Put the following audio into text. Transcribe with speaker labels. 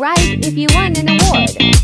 Speaker 1: right if you won an award.